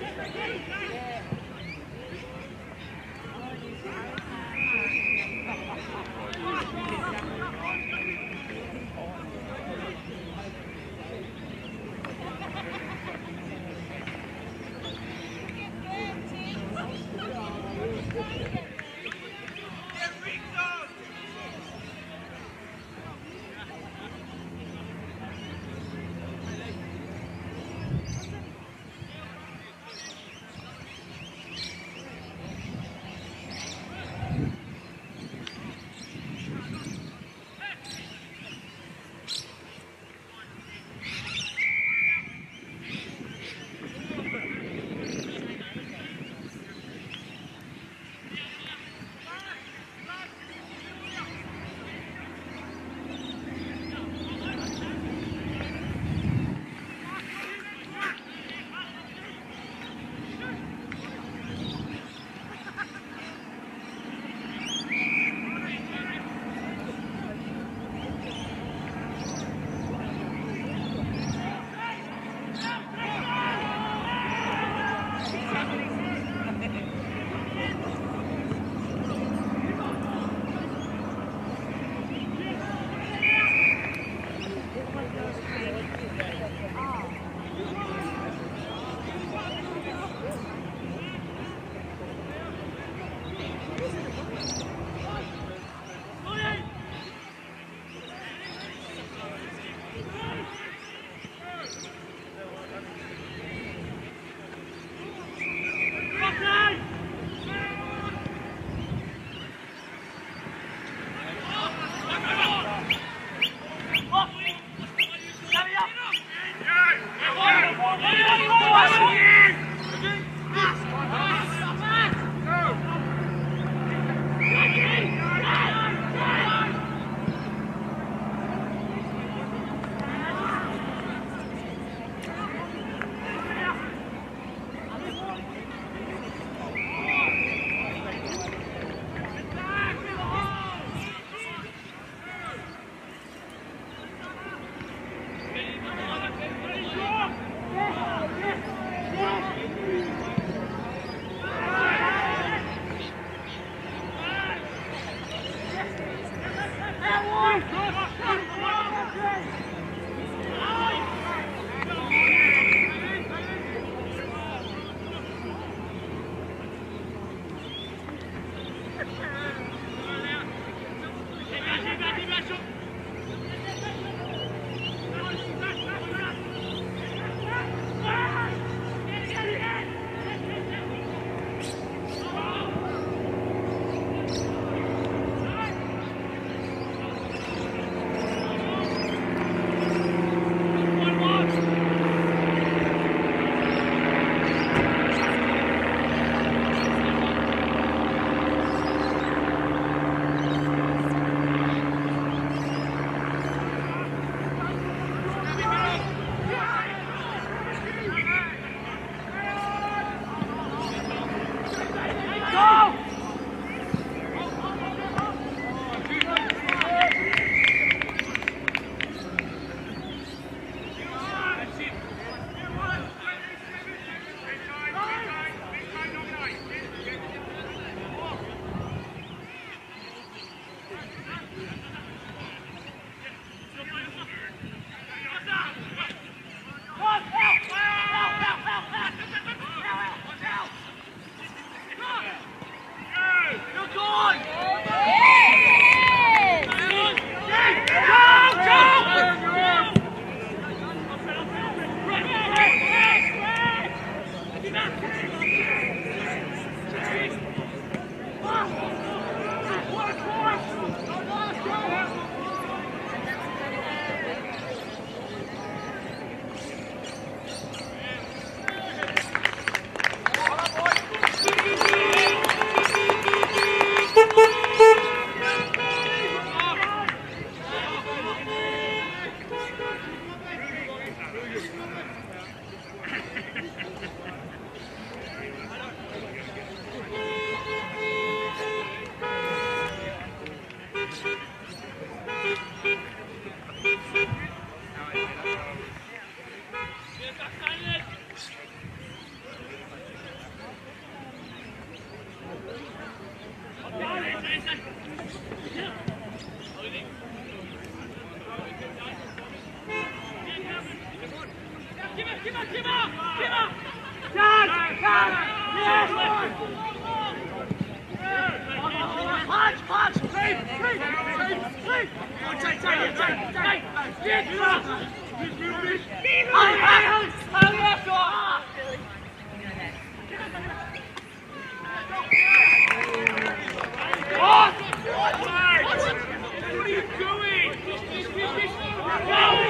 What? Punch! Punch! Punch! What are you doing? Go!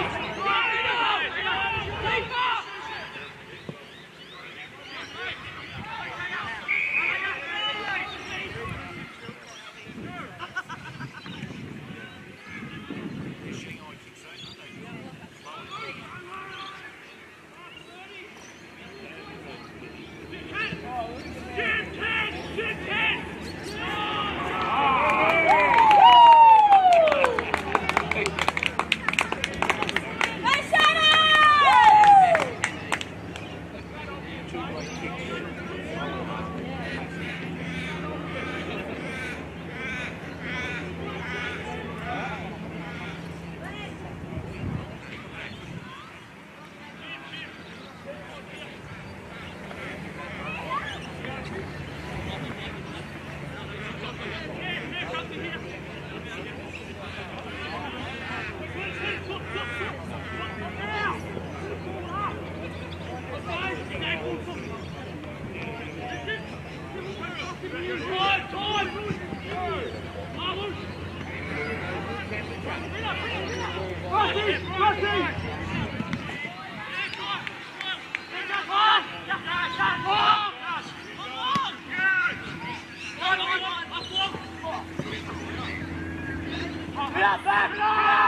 Vira a perna!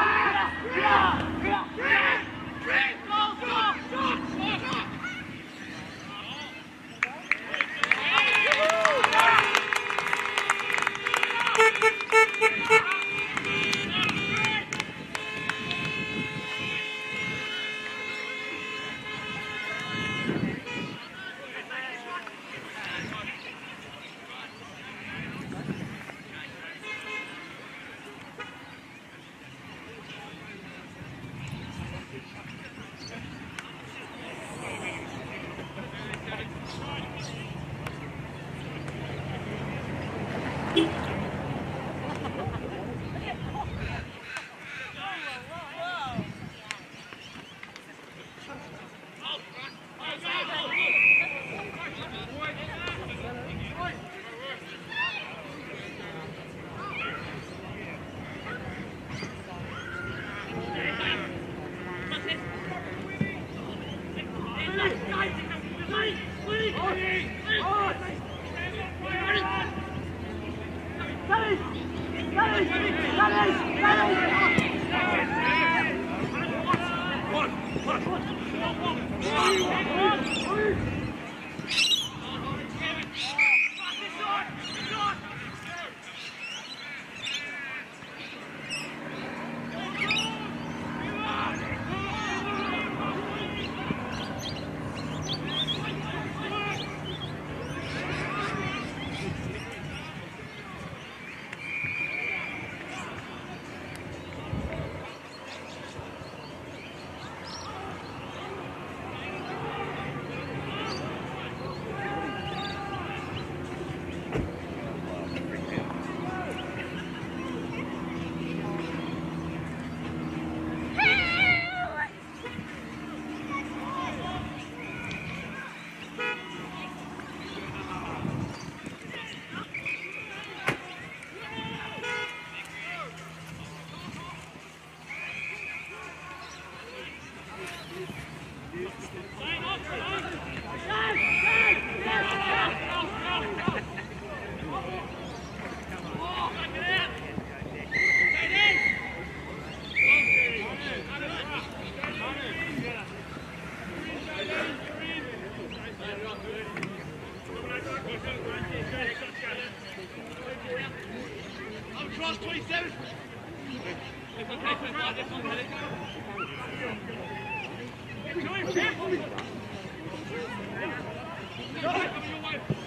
Go!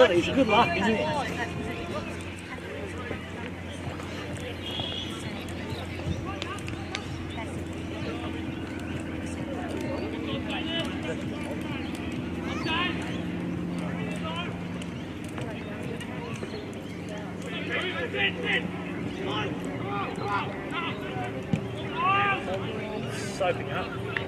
Absolutely, it's good luck, isn't it? Up.